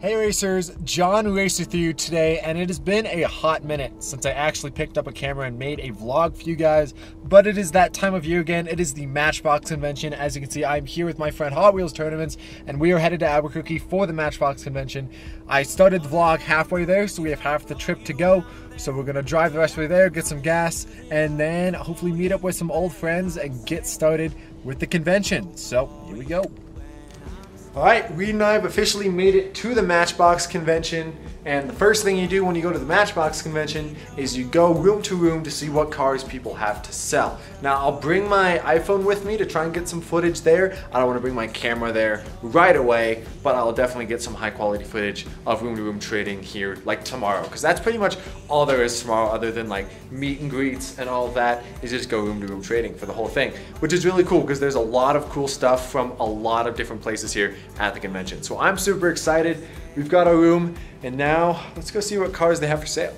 Hey racers, JonRacer with you today, and it has been a hot minute since I actually picked up a camera and made a vlog for you guys, but it is that time of year again. It is the Matchbox Convention. As you can see, I'm here with my friend Hot Wheels Tournaments, and we are headed to Albuquerque for the Matchbox Convention. I started the vlog halfway there, so we have half the trip to go. So we're gonna drive the rest of the way there, get some gas, and then hopefully meet up with some old friends and get started with the convention. So here we go. All right, Reed and I have officially made it to the Matchbox convention. And the first thing you do when you go to the Matchbox convention is you go room to room to see what cars people have to sell. Now, I'll bring my iPhone with me to try and get some footage there. I don't want to bring my camera there right away, but I'll definitely get some high quality footage of room to room trading here like tomorrow. Because that's pretty much all there is tomorrow, other than like meet and greets and all that, is just go room to room trading for the whole thing, which is really cool because there's a lot of cool stuff from a lot of different places here at the convention. So I'm super excited. We've got our room, and now let's go see what cars they have for sale.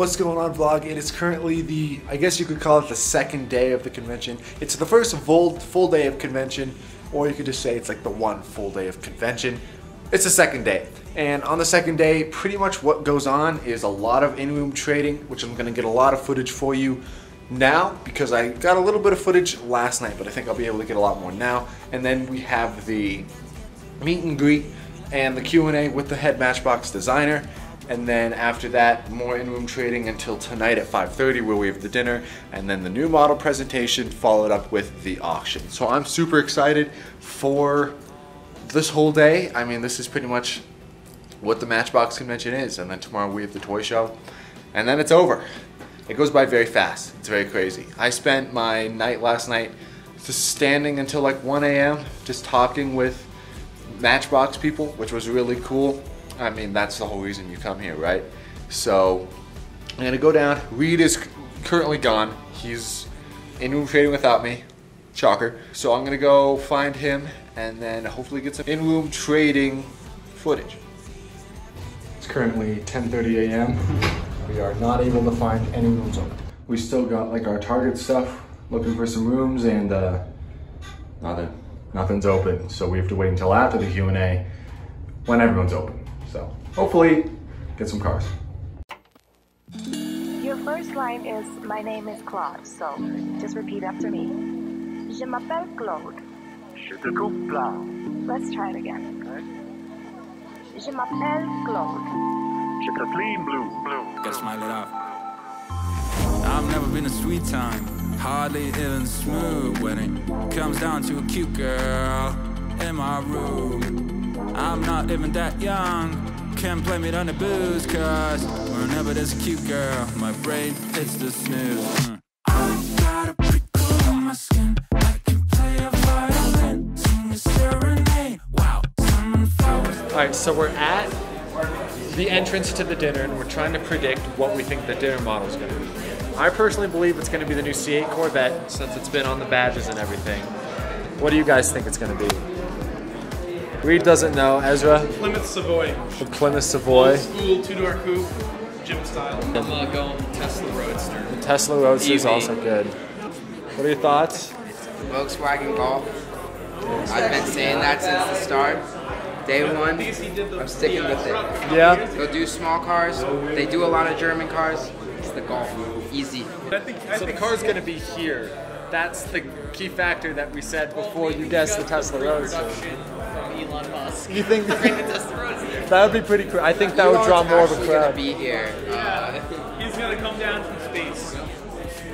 What's going on vlog? It is currently the, I guess you could call it the second day of the convention. It's the first full, full day of convention, or you could just say it's like the one full day of convention. It's the second day. And on the second day, pretty much what goes on is a lot of in-room trading, which I'm gonna get a lot of footage for you now because I got a little bit of footage last night, but I think I'll be able to get a lot more now. And then we have the meet and greet and the Q&A with the head Matchbox designer and then after that more in-room trading until tonight at 5.30 where we have the dinner and then the new model presentation followed up with the auction. So i'm super excited for this whole day. I mean this is pretty much what the matchbox convention is and then tomorrow we have the toy show and then it's over. It goes by very fast. It's very crazy. I spent my night last night just standing until like 1 a.m just talking with matchbox people which was really cool I mean, that's the whole reason you come here, right? So I'm gonna go down. Reed is currently gone. He's in room trading without me. Shocker. So I'm gonna go find him and then hopefully get some in-room trading footage. It's currently 10.30 a.m. We are not able to find any rooms open. We still got like our target stuff, looking for some rooms and uh, nothing. Nothing's open. So we have to wait until after the Q&A when everyone's open. So hopefully get some cars. Your first line is, my name is Claude, so just repeat after me. Je m'appelle Claude. Je t'appelle Claude. Let's try it again. Je m'appelle Claude. Je t'appelle Blue. Blue. Gotta smile it out. I've never been a sweet time, hardly even smooth when it comes down to a cute girl in my room. I'm not even that young. Can't blame it on the booze, cause whenever there's a cute girl, my brain hits the snooze. Mm. I got a prickle on my skin. I can play a violin, sing a serenade. Wow, All right, so we're at the entrance to the dinner and we're trying to predict what we think the dinner model is going to be. I personally believe it's going to be the new C8 Corvette since it's been on the badges and everything. What do you guys think it's going to be? Reed doesn't know. Ezra? Plymouth Savoy. The Plymouth Savoy. Old school two-door coupe, gym style. I'm uh, going Tesla Roadster. The Tesla Roadster is also good. What are your thoughts? Volkswagen Golf. I've been saying that since the start. Day one, I'm sticking with it. Yeah? They'll do small cars. They do a lot of German cars. It's the Golf. Easy. So the car's going to be here. That's the key factor that we said before you guessed the Tesla Roadster. Elon Musk. You think that would be pretty cool? I think that would draw more of a crowd. be here. Uh, yeah. He's gonna come down from space.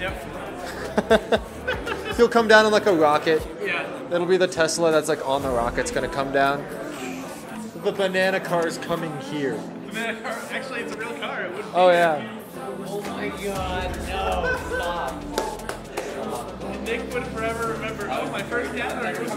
Yep. He'll come down in like a rocket. Yeah. It'll be the Tesla that's like on the rocket's gonna come down. The banana car is coming here. The banana car. Actually, it's a real car. It wouldn't Oh yeah. Oh my god, no, stop. Nick would forever remember. Oh, my first gathering was.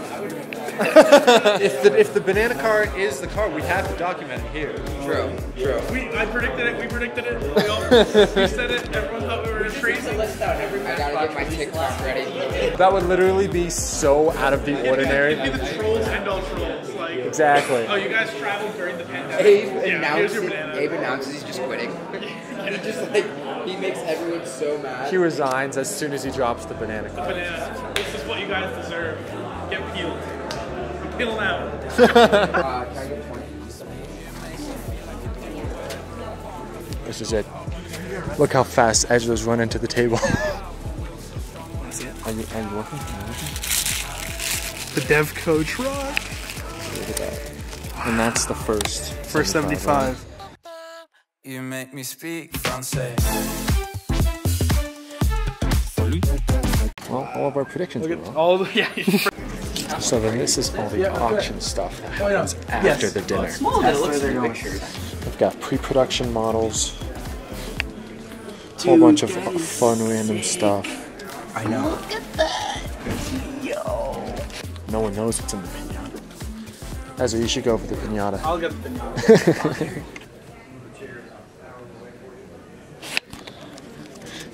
If the if the banana car is the car, we have to document it here. True, true. We, I predicted it. We predicted it. We, all, we said it. Everyone thought we were crazy. I gotta get my TikTok ready. That would literally be so out of the It'd be ordinary. the trolls and all trolls. Like, Exactly. oh, you guys traveled during the pandemic. Abe yeah, announces. Abe announces he's just quitting. he just like, he makes everyone so mad. He resigns as soon as he drops the banana car. Banana. This is what you guys deserve. Get peeled. Peel now. Uh, can I get 20? This is it. Look how fast Ezra's run into the table. Are you, are you working? The Devco truck. Look at that. And that's the first. First 75, 75. You make me speak Francais. Well, all of our predictions Look were wrong. all the yeah. So then this is all the auction stuff that happens after the dinner. We've got pre-production models, a whole bunch of fun random stuff. I know. Look at that. Yo. No one knows what's in the pinata. Ezra, you should go for the pinata. I'll get the banana.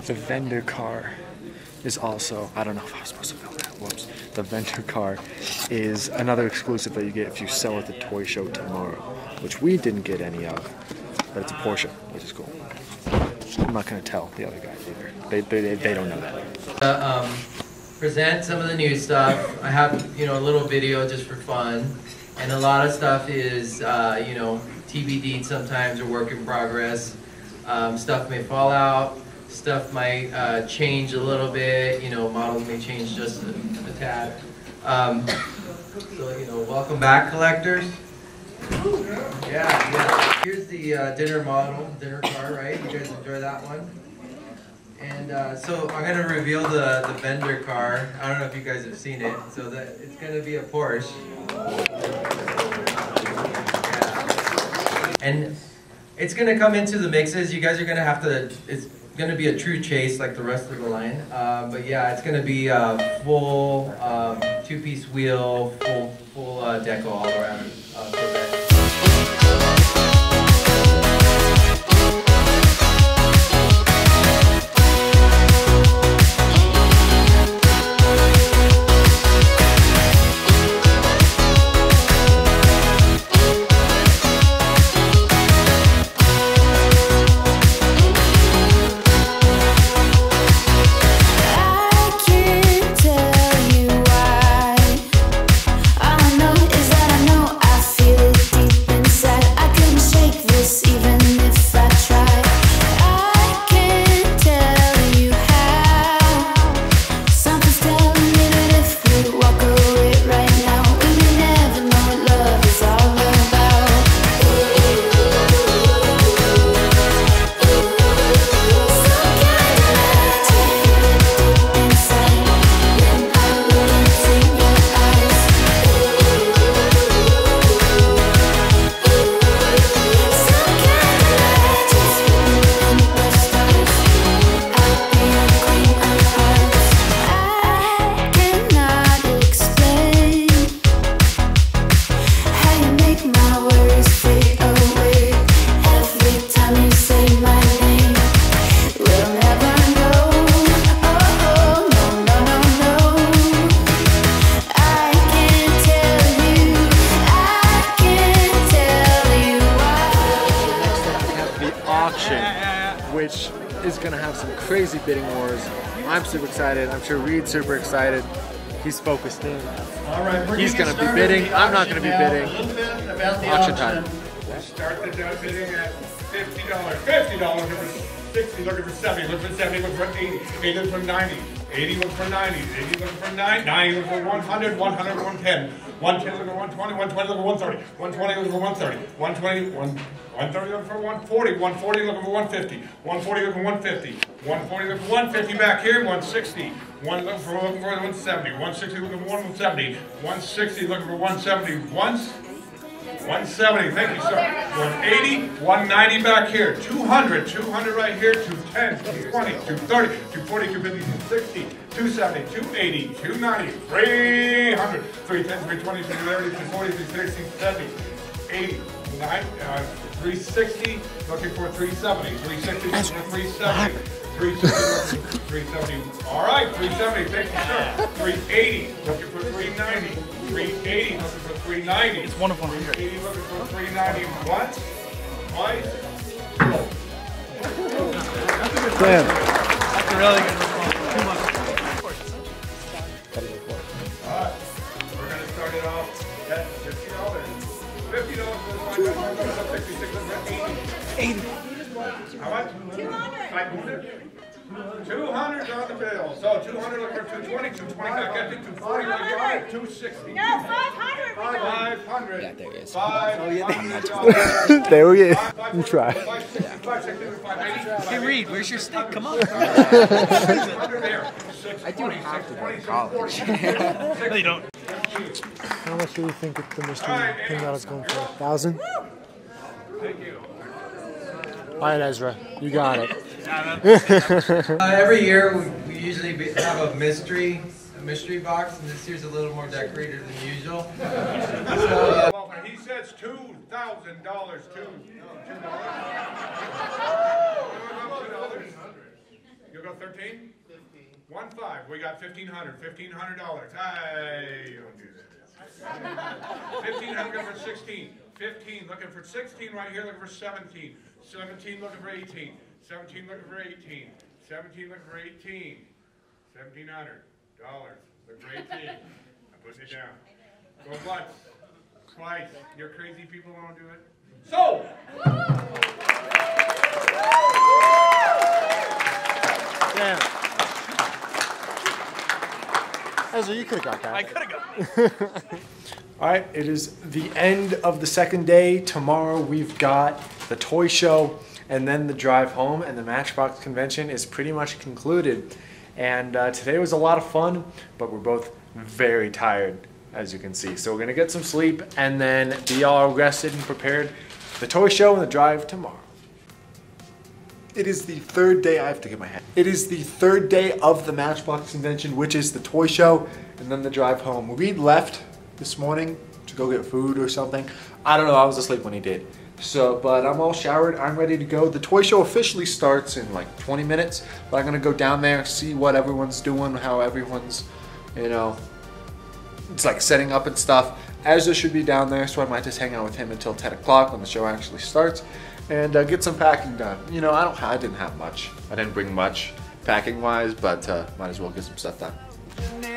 The vendor car is also, I don't know if I was supposed to film that, whoops. The vendor car is another exclusive that you get if you sell at the toy show tomorrow, which we didn't get any of, but it's a Porsche, which is cool. I'm not gonna tell the other guys either. They, they, they don't know that. uh, um, present some of the new stuff. I have, you know, a little video just for fun. And a lot of stuff is, uh, you know, TBD sometimes or work in progress. Um, stuff may fall out, stuff might uh, change a little bit, you know, models may change just a, a tad. Um, so, you know, welcome back, collectors. Yeah, yeah. Here's the uh, dinner model, dinner car, right? You guys enjoy that one? And uh, so I'm gonna reveal the, the vendor car. I don't know if you guys have seen it. So that it's gonna be a Porsche. Yeah. And it's gonna come into the mixes. You guys are gonna have to. It's gonna be a true chase like the rest of the line. Uh, but yeah, it's gonna be a full um, two-piece wheel, full full uh, deco all around. Uh, is gonna have some crazy bidding wars. I'm super excited. I'm sure Reed's super excited. He's focused in. All right, we're He's gonna gonna be bidding. I'm not gonna be bidding. A little bit about the Auction time. Start the bidding at fifty dollars. Fifty dollars, looking for sixty, looking for seventy, looking for seventy, looking for eighty. looking for ninety, eighty looking for ninety, eighty looking for nine, ninety looking for one hundred, one hundred, one ten, one ten looking for one twenty, one twenty looking for one thirty, one twenty looking for one thirty, one twenty, one, one thirty looking for one forty, one forty looking for one fifty, one forty looking for one fifty, one forty looking for one fifty back here, one sixty, one looking for, looking for one seventy, one sixty looking for one seventy, one sixty looking for one seventy, once, 170, thank you, sir. 180, 190 back here. 200, 200 right here. 210, 220, 230, 240, 250, 260, 270, 280, 290, 300, 310, 320, 330, 340, 360, 370, 80, 9, uh, 360, looking for 370, 360, looking for 370. 360, 370. All right, 370. Thank you, sir. 380. Looking for 390. 380. Looking for 390. It's one of 100. 380. Looking for 390. Once, twice. Damn. That's a really good response. On the bill. So 200 look for 220, 220 back at you, 240 what do you 260. No, 500. 500. Yeah, there there is. $500. there we go. You try. 560, 560, 580. Hey Reed, where's your stick? Come on. 600. I do have to go to college. No, you don't. How much do you think the mystery All right, thing that going for? A Thousand? Thank you. All right, Ezra, you got it. Uh, every year, we, we usually be, have a mystery, a mystery box, and this year's a little more decorated than usual. So, uh, Well, He says two thousand dollars, two, two dollars. You go thirteen? One five, we got fifteen hundred, fifteen hundred dollars. Hey, don't do that. Fifteen hundred for sixteen, fifteen, looking for sixteen right here, looking for seventeen, seventeen looking for eighteen, seventeen looking for eighteen, seventeen looking for eighteen, seventeen hundred dollars, looking for eighteen. I'm putting it down. Go once, twice, you're crazy people won't do it. So, Damn. Ezra, you could have got that. I could have got All right, it is the end of the second day. Tomorrow we've got the toy show and then the drive home, and the Matchbox convention is pretty much concluded. And uh, today was a lot of fun, but we're both very tired, as you can see. So we're gonna get some sleep and then be all rested and prepared for the toy show and the drive tomorrow. It is the third day, I have to get my head. It is the third day of the Matchbox convention, which is the toy show and then the drive home. We left this morning to go get food or something. I don't know, I was asleep when he did. So, but I'm all showered, I'm ready to go. The toy show officially starts in like 20 minutes, but I'm gonna go down there, see what everyone's doing, how everyone's, you know, it's like setting up and stuff. Ezra should be down there, so I might just hang out with him until 10 o'clock when the show actually starts and uh, get some packing done. You know, I don't, I didn't have much. I didn't bring much packing wise, but uh, might as well get some stuff done.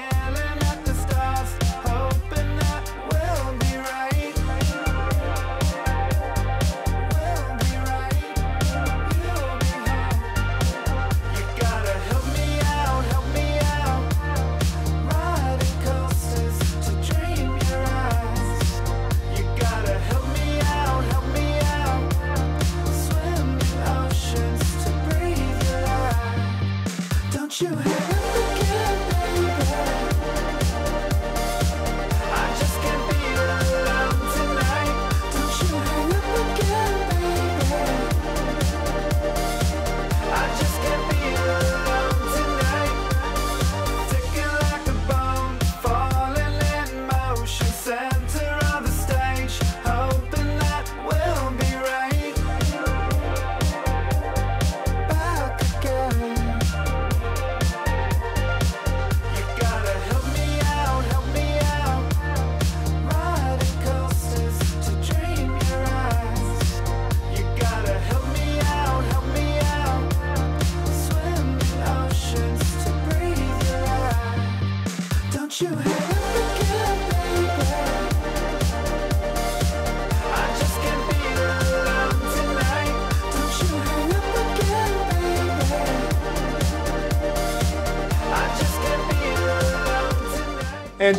And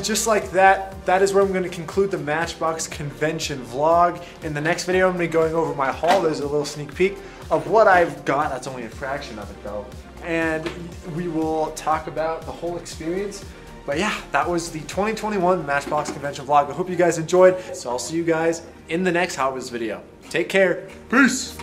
just like that, that is where I'm going to conclude the Matchbox convention vlog. In the next video, I'm going to be going over my haul. There's a little sneak peek of what I've got. That's only a fraction of it though. And we will talk about the whole experience. But yeah, that was the 2021 Matchbox convention vlog. I hope you guys enjoyed. So I'll see you guys in the next Hot Wheels video. Take care. Peace.